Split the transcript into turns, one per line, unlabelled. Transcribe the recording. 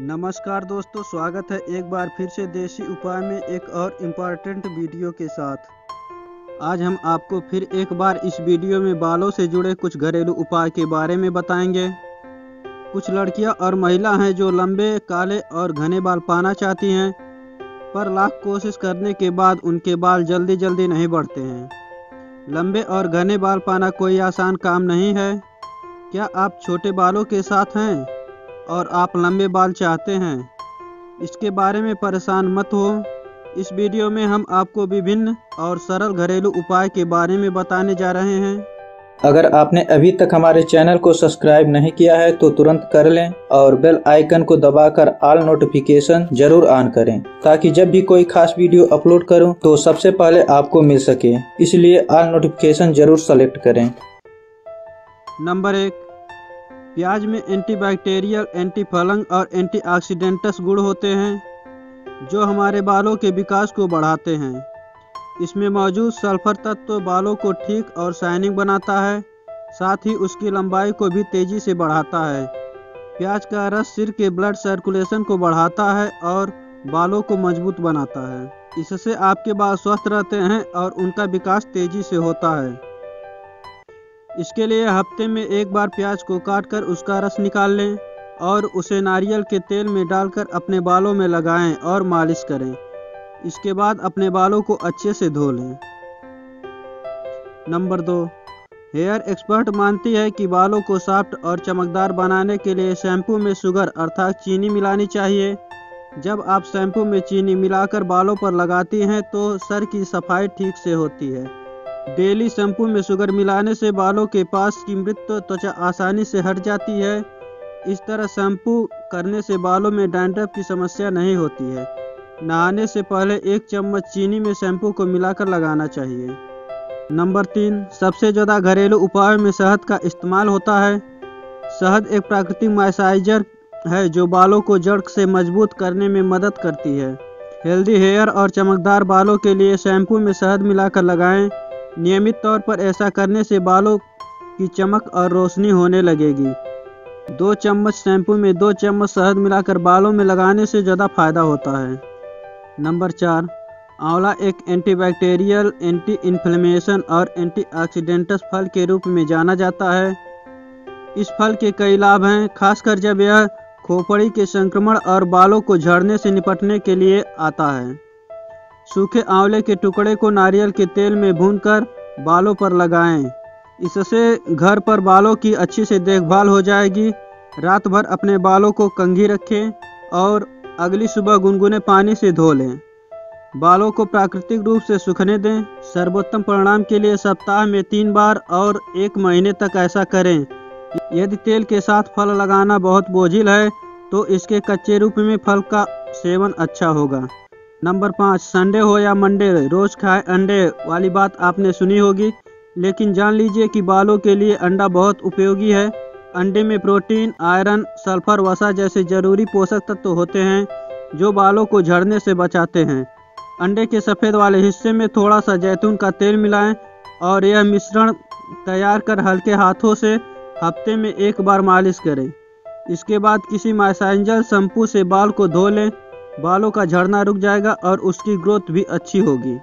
नमस्कार दोस्तों, स्वागत है एक बार फिर से देसी उपाय में एक और इंपॉर्टेंट वीडियो के साथ। आज हम आपको फिर एक बार इस वीडियो में बालों से जुड़े कुछ घरेलू उपाय के बारे में बताएँगे। कुछ लड़कियाँ और महिला हैं जो लंबे, काले और घने बाल पाना चाहती हैं, पर लाख कोशिश करने के बाद उनके बाल जल्दी जल्दी नहीं बढ़ते हैं। लंबे और घने बाल पाना कोई आसान काम नहीं है। क्या आप छोटे बालों के साथ हैं? और आप लंबे बाल चाहते हैं। इसके बारे में परेशान मत हो। इस वीडियो में हम आपको विभिन्न और सरल घरेलू उपाय के बारे में बताने जा रहे हैं।
अगर आपने अभी तक हमारे चैनल को सब्सक्राइब नहीं किया है तो तुरंत कर लें और बेल आइकन को दबाकर ऑल नोटिफिकेशन ज़रूर ऑन करें ताकि जब भी कोई खास वीडियो अपलोड करूँ तो सबसे पहले आपको मिल सके। इसलिए ऑल नोटिफिकेशन ज़रूर सेलेक्ट करें।
नंबर एक प्याज में एंटीबैक्टीरियल, एंटीफलंग और एंटीऑक्सीडेंट्स गुण होते हैं, जो हमारे बालों के विकास को बढ़ाते हैं। इसमें मौजूद सल्फ़र तत्व बालों को ठीक और शाइनिंग बनाता है, साथ ही उसकी लंबाई को भी तेज़ी से बढ़ाता है। प्याज का रस सिर के ब्लड सर्कुलेशन को बढ़ाता है और बालों को मज़बूत बनाता है। इससे आपके बाल स्वस्थ रहते हैं और उनका विकास तेज़ी से होता है। इसके लिए हफ़्ते में एक बार प्याज को काट कर उसका रस निकाल लें और उसे नारियल के तेल में डालकर अपने बालों में लगाएँ और मालिश करें। इसके बाद अपने बालों को अच्छे से धो लें। नंबर दो, हेयर एक्सपर्ट मानती है कि बालों को सॉफ्ट और चमकदार बनाने के लिए शैम्पू में शुगर अर्थात चीनी मिलानी चाहिए। जब आप शैम्पू में चीनी मिलाकर बालों पर लगाती हैं तो सर की सफ़ाई ठीक से होती है। डेली शैम्पू में शुगर मिलाने से बालों के पास की मृत त्वचा आसानी से हट जाती है। इस तरह शैम्पू करने से बालों में डैंड्रफ की समस्या नहीं होती है। नहाने से पहले एक चम्मच चीनी में शैम्पू को मिलाकर लगाना चाहिए। नंबर तीन, सबसे ज़्यादा घरेलू उपाय में शहद का इस्तेमाल होता है। शहद एक प्राकृतिक मॉइस्चराइजर है जो बालों को जड़ से मज़बूत करने में मदद करती है। हेल्दी हेयर और चमकदार बालों के लिए शैम्पू में शहद मिलाकर लगाएँ। नियमित तौर पर ऐसा करने से बालों की चमक और रोशनी होने लगेगी। दो चम्मच शैम्पू में दो चम्मच शहद मिलाकर बालों में लगाने से ज़्यादा फ़ायदा होता है। नंबर चार, आंवला एक एंटीबैक्टीरियल एंटी इन्फ्लेमेशन और एंटीऑक्सीडेंट्स फल के रूप में जाना जाता है। इस फल के कई लाभ हैं, खासकर जब यह खोपड़ी के संक्रमण और बालों को झड़ने से निपटने के लिए आता है। सूखे आंवले के टुकड़े को नारियल के तेल में भूनकर बालों पर लगाएँ। इससे घर पर बालों की अच्छी से देखभाल हो जाएगी। रात भर अपने बालों को कंघी रखें और अगली सुबह गुनगुने पानी से धो लें। बालों को प्राकृतिक रूप से सूखने दें। सर्वोत्तम परिणाम के लिए सप्ताह में तीन बार और एक महीने तक ऐसा करें। यदि तेल के साथ फल लगाना बहुत बोझिल है तो इसके कच्चे रूप में फल का सेवन अच्छा होगा। नंबर पाँच, संडे हो या मंडे, रोज खाए अंडे वाली बात आपने सुनी होगी, लेकिन जान लीजिए कि बालों के लिए अंडा बहुत उपयोगी है। अंडे में प्रोटीन, आयरन, सल्फ़र, वसा जैसे ज़रूरी पोषक तत्व तो होते हैं, जो बालों को झड़ने से बचाते हैं। अंडे के सफ़ेद वाले हिस्से में थोड़ा सा जैतून का तेल मिलाएँ और यह मिश्रण तैयार कर हल्के हाथों से हफ़्ते में एक बार मालिश करें। इसके बाद किसी माइसाइंजल शैम्पू से बाल को धो लें बालों का झड़ना रुक जाएगा और उसकी ग्रोथ भी अच्छी होगी।